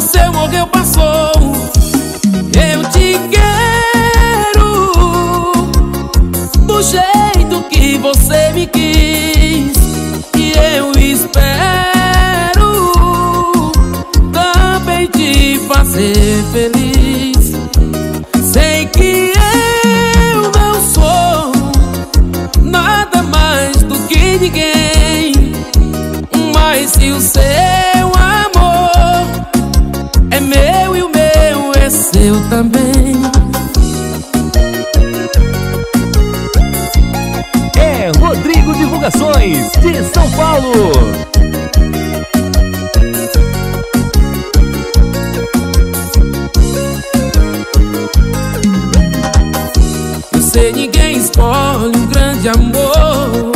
aconteceu, morreu, passou. Eu te quero Do jeito que você me quis. E eu espero Também te fazer feliz. Sei que eu não sou Nada mais do que ninguém. Mas se o seu seu também. É Rodrigo Divulgações, de São Paulo. Eu sei ninguém escolhe um grande amor.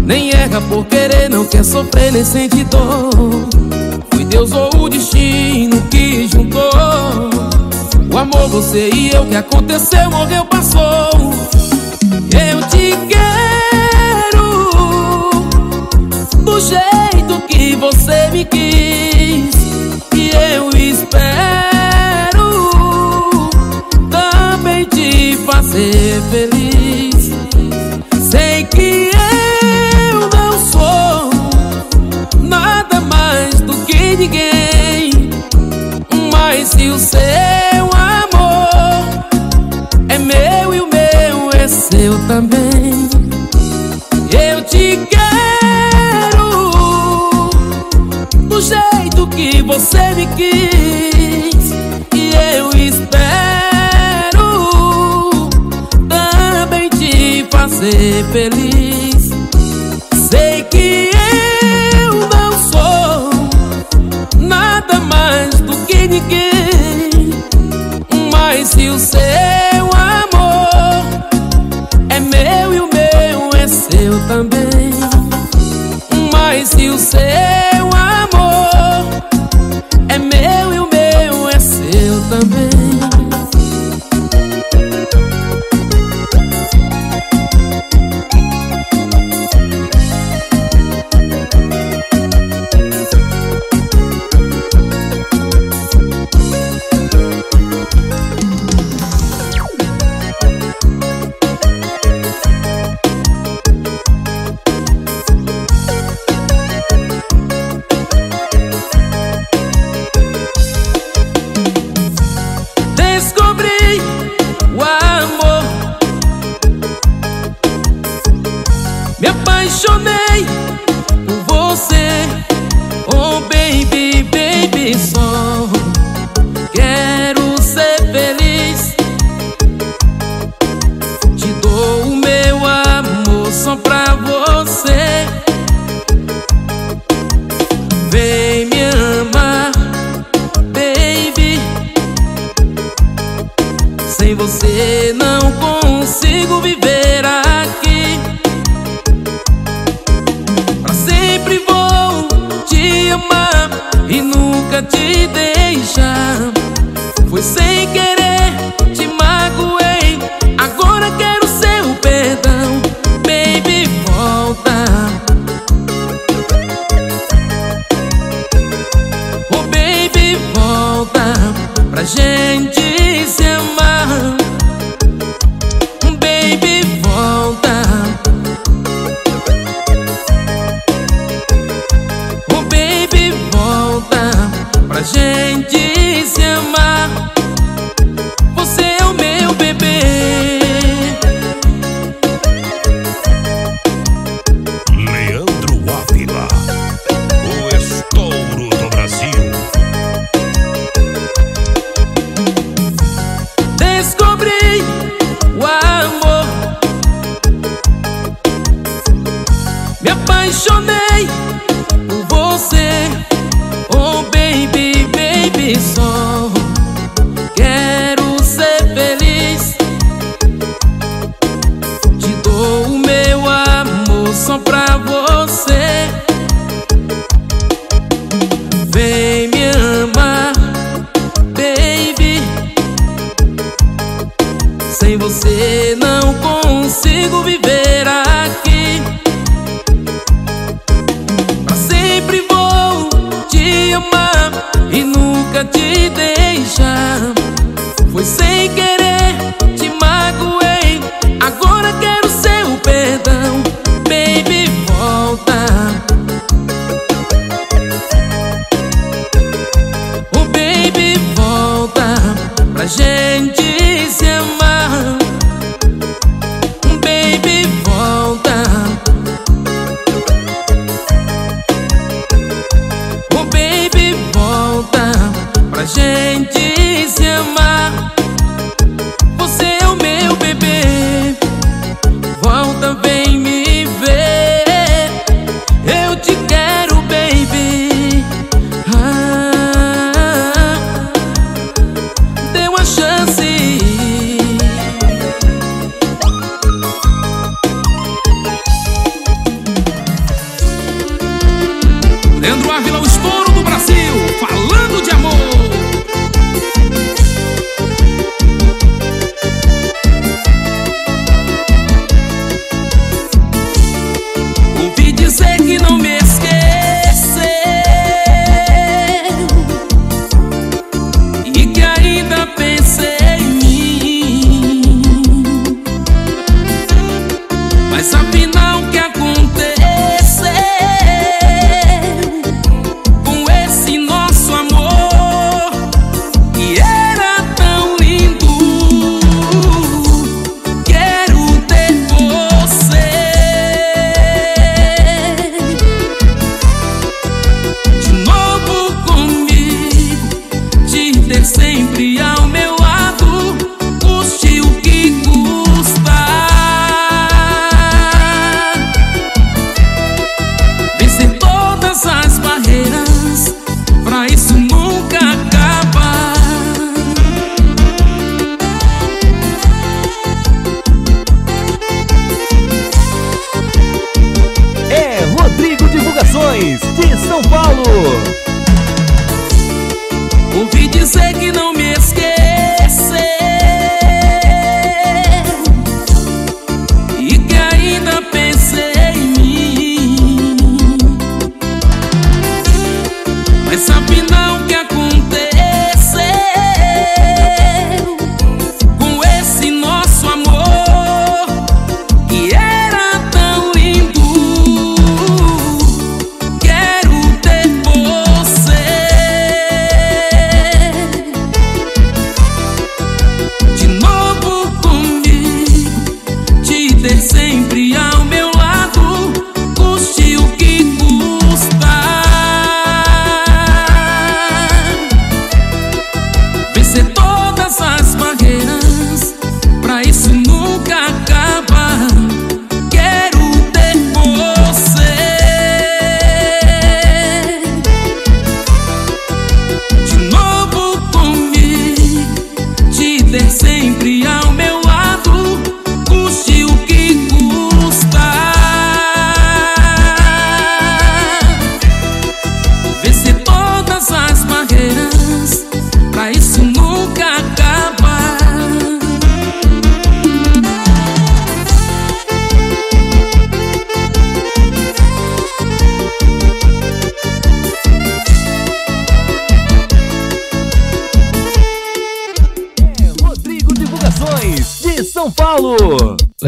Nem erra por querer, não quer sofrer nem sente dor. Foi Deus ou o destino que juntou Amor, você e eu, que aconteceu, morreu, passou Eu te quero Do jeito que você me quis E eu espero também te fazer feliz. Sei que eu não sou nada mais do que ninguém, mas se o seu seu também, eu te quero do jeito que você me quis. E eu espero também te fazer feliz. Sei que eu não sou nada mais do que ninguém, mas se o seu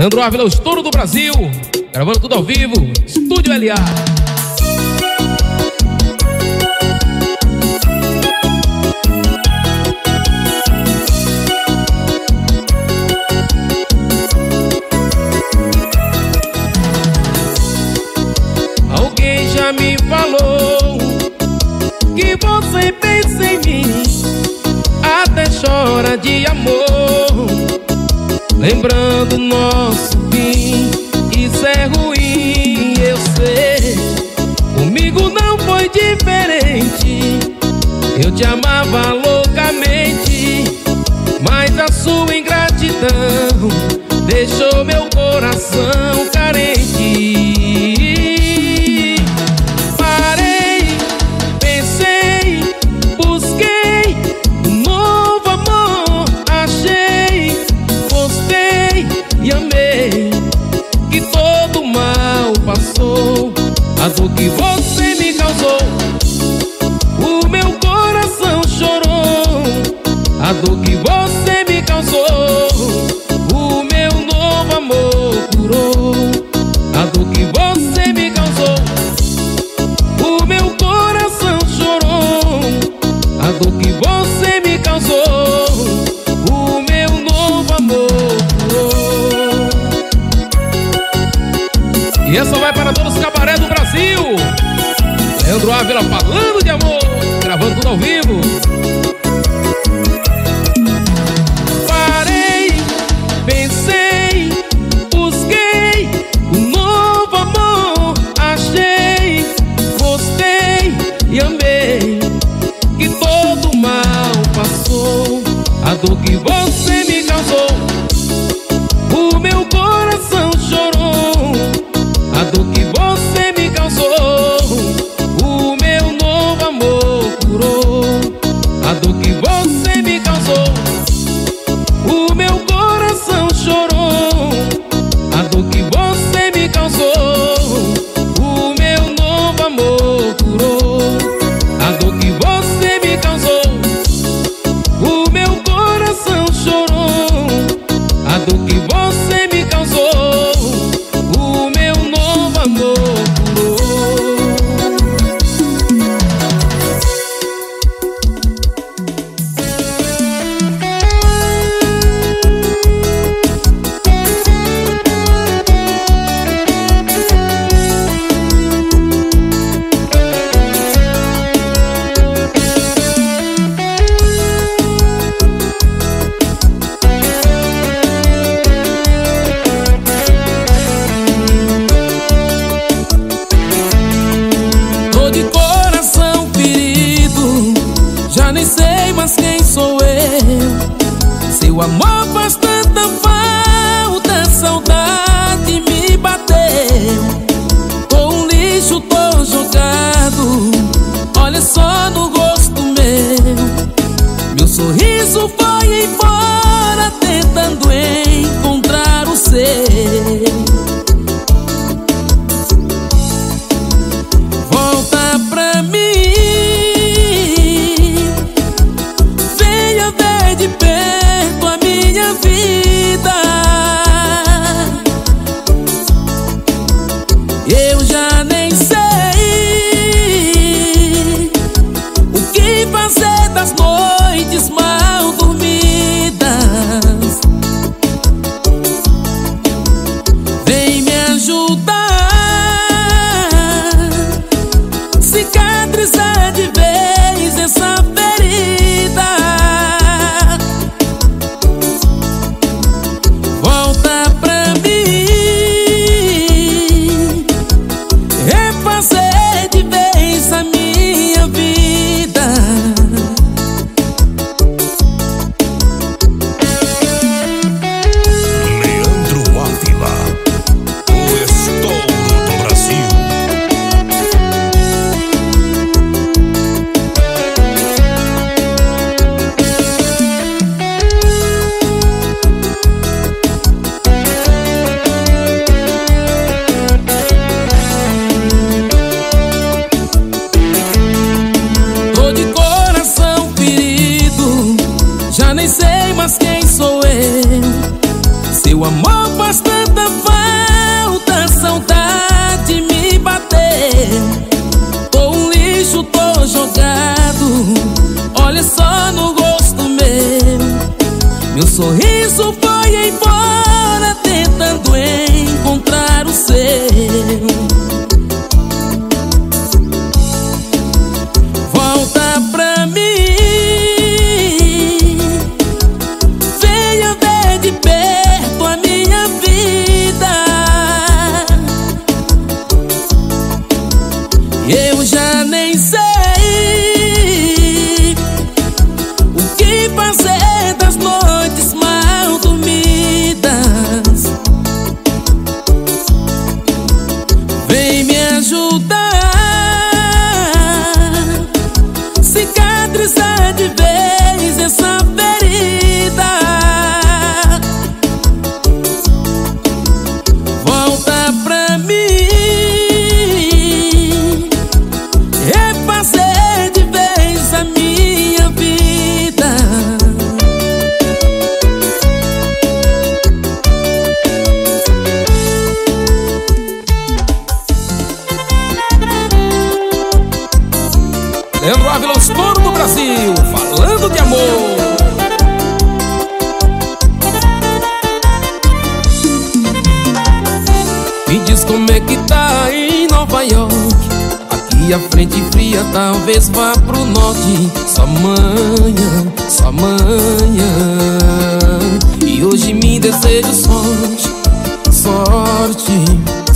Sandro Ávila, o estouro do Brasil. Gravando tudo ao vivo. Estúdio LA. Alguém já me falou que você pensa em mim. Até chora de amor. Lembrando nosso fim Isso é ruim, eu sei. Comigo não foi diferente. Eu te amava louco dor que você me causou. O meu novo amor curou. A dor que você me causou. O meu coração chorou. A dor que você me causou. O meu novo amor curou. E essa vai para todos os cabarés do Brasil. Leandro Ávila falando de amor Gravando tudo ao vivo. do que você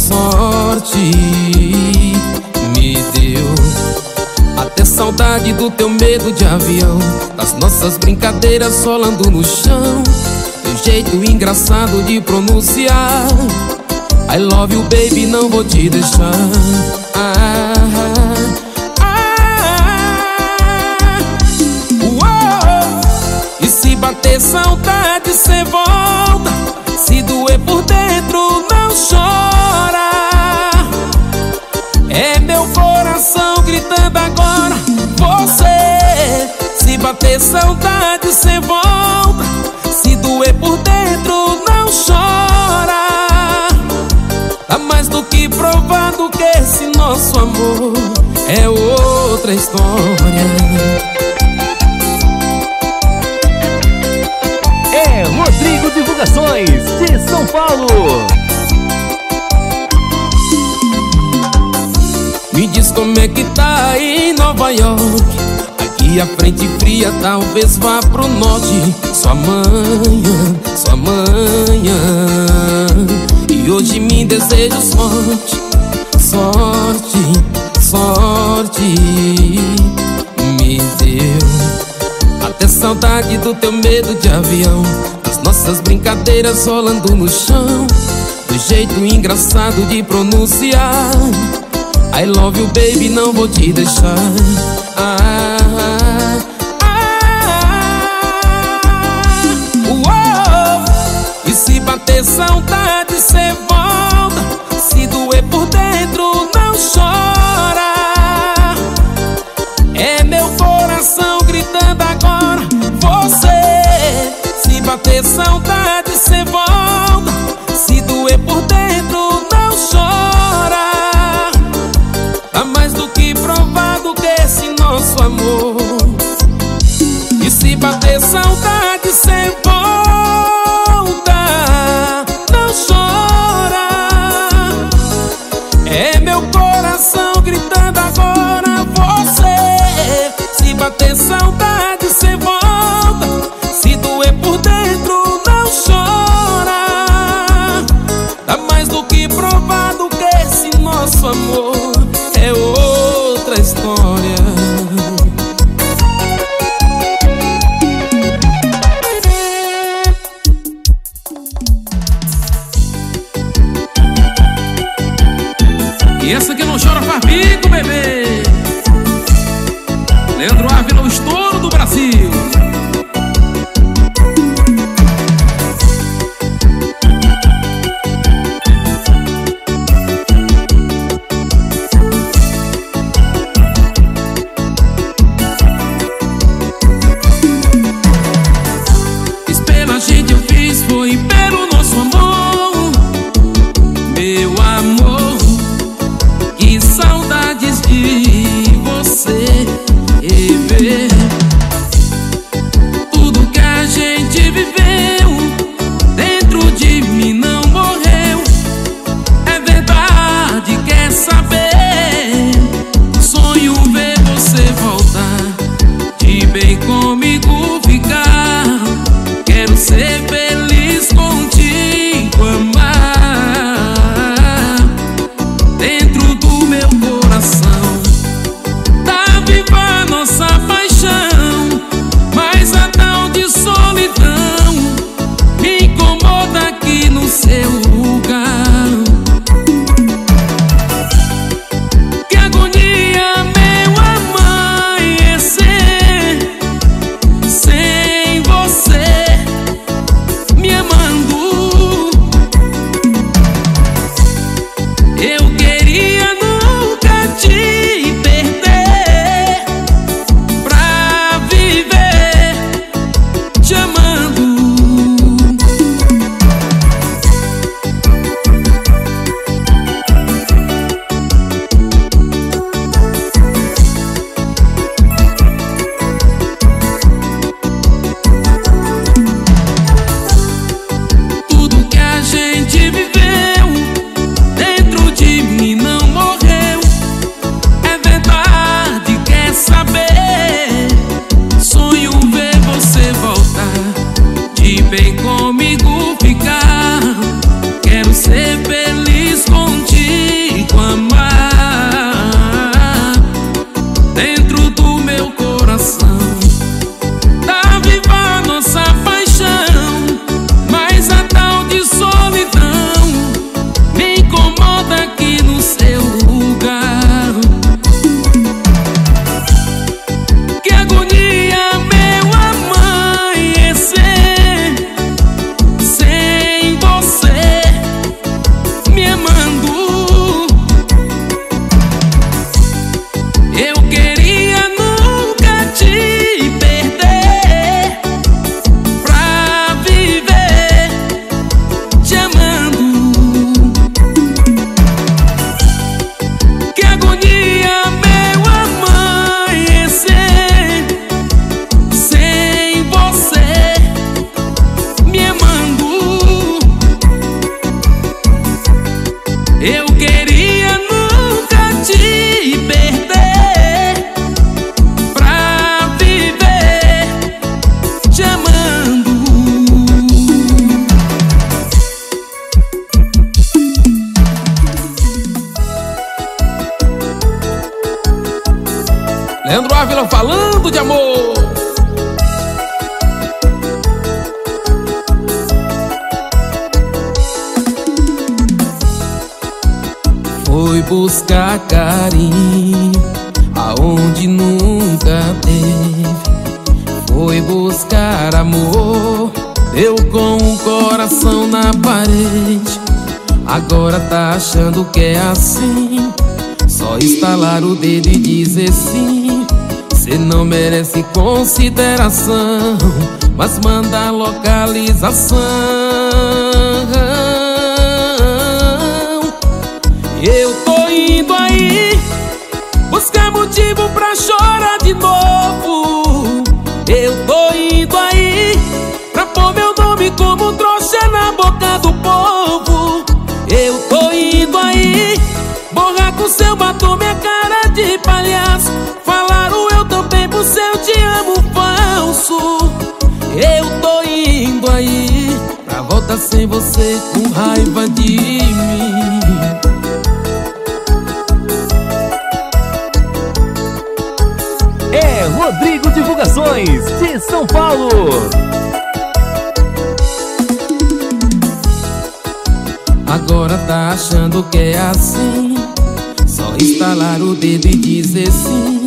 sorte Me deu até saudade do teu medo de avião Das nossas brincadeiras rolando no chão. Teu jeito engraçado de pronunciar. I love you, baby, não vou te deixar. Ah, ah, uou. E se bater saudade, cê volta. Se doer por dentro, chora É meu coração gritando agora Você Se bater saudade, cê volta Se doer por dentro, não chora Tá mais do que provado que esse nosso amor é outra história. É Rodrigo Divulgações de São Paulo. Me diz como é que tá em Nova York. Aqui a frente fria talvez vá pro norte. Só amanhã, só amanhã. E hoje me desejo sorte, sorte, sorte Me deu até saudade do teu medo de avião Das nossas brincadeiras rolando no chão Do jeito engraçado de pronunciar I love you baby, não vou te deixar. Ah, bater saudade, cê volta Se bater saudade, coração falando de amor. Foi buscar carinho aonde nunca teve. Foi buscar amor, deu com o coração na parede. Agora tá achando que é assim. Só estalar o dedo e dizer sim. Cê não merece consideração, mas manda localização. Eu tô indo aí buscar motivo pra chorar de novo. Eu tô indo aí pra pôr meu nome como trouxa na boca do povo. Eu tô indo aí borrar com seu batom minha cara de palhaço. Eu tô indo aí pra voltar sem você com raiva de mim. É Rodrigo Divulgações, de São Paulo. Agora tá achando que é assim Só estalar o dedo e dizer sim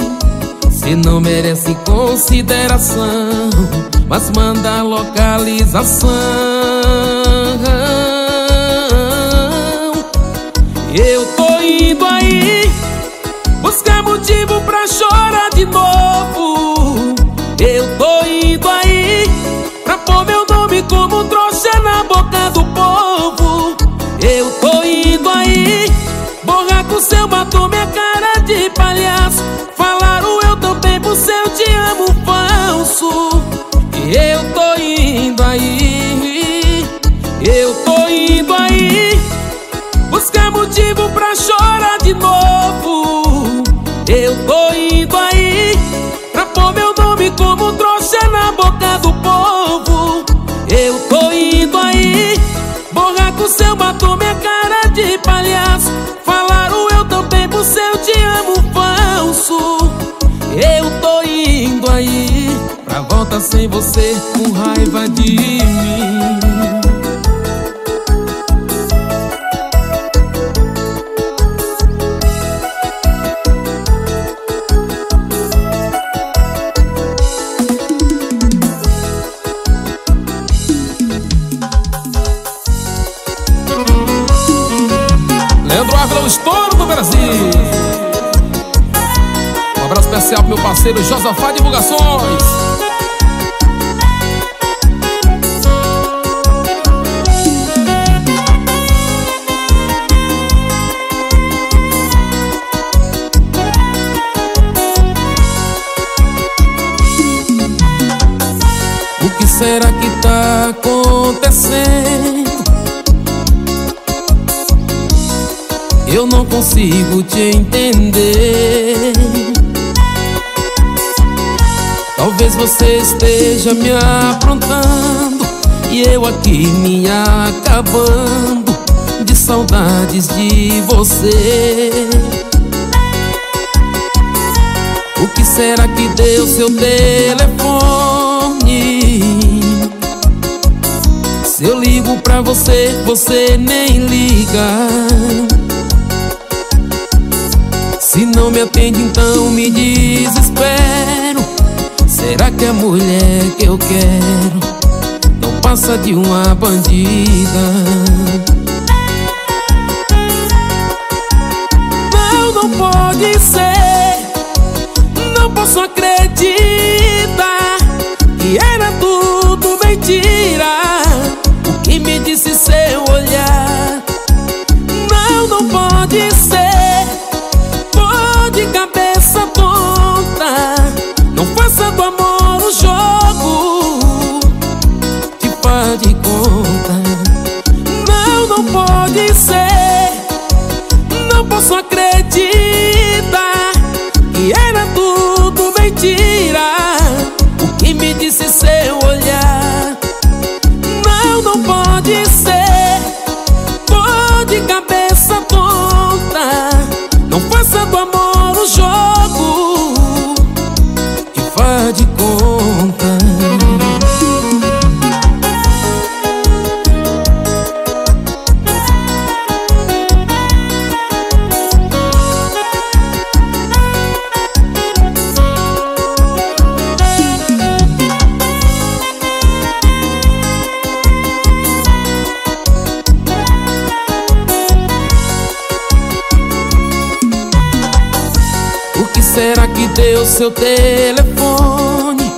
Cê não merece consideração Mas manda localização. Eu tô indo aí Buscar motivo pra chorar de novo. Eu tô indo aí Pra pôr meu nome como trouxa na boca do povo. Eu tô indo aí Borrar com seu batom minha cara de palhaço. Falaram eu também pro seu te amo falso Eu tô indo aí Pra pôr meu nome como trouxa na boca do povo. Eu tô indo aí Borrar com seu batom minha cara de palhaço. Falaram eu também pro seu te amo falso. Eu tô indo aí Pra volta sem você com raiva de mim especial pro meu parceiro Josafá Divulgações. O que será que tá acontecendo? Eu não consigo te entender. Você esteja me aprontando e eu aqui me acabando de saudades de você. O que será que deu seu telefone? Se eu ligo pra você, você nem liga. Se não me atende, então me desespero. Será que a mulher que eu quero não passa de uma bandida? Seu telefone.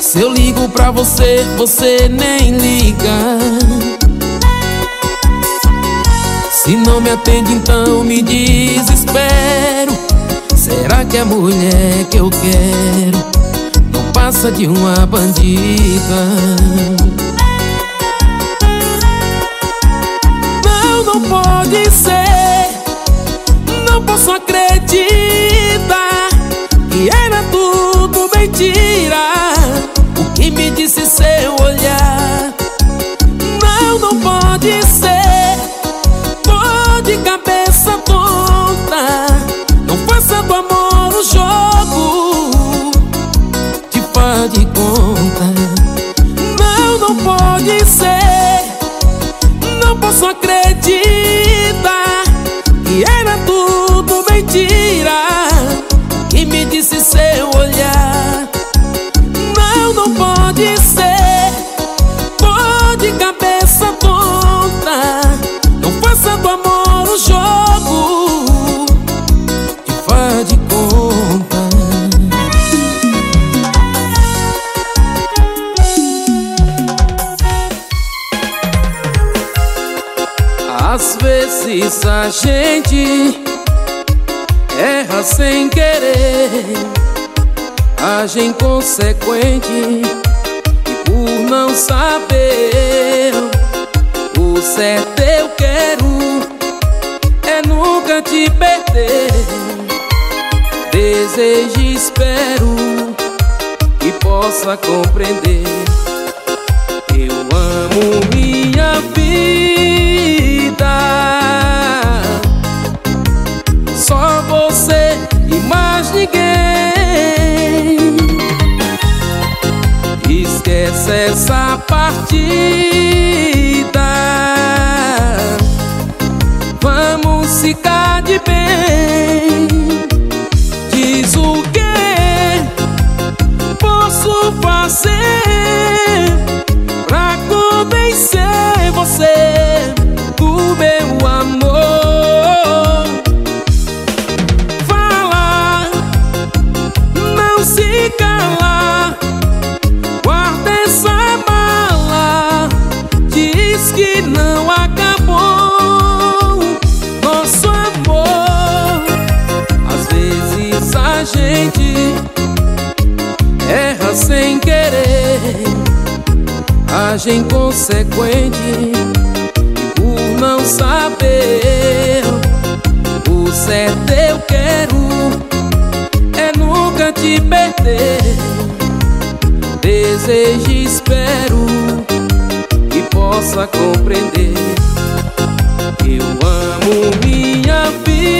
Se eu ligo pra você, você nem liga. Se não me atende, então me desespero. Será que é a mulher que eu quero não passa de uma bandida? Nunca te perder. Desejo e espero que possa compreender. Eu amo minha vida. Só você e mais ninguém. Esquece essa partida. De bem. Diz o que posso fazer pra convencer você a gente erra sem querer, age inconsequente por não saber o certo eu quero é nunca te perder. Desejo e espero que possa compreender. Eu amo minha vida.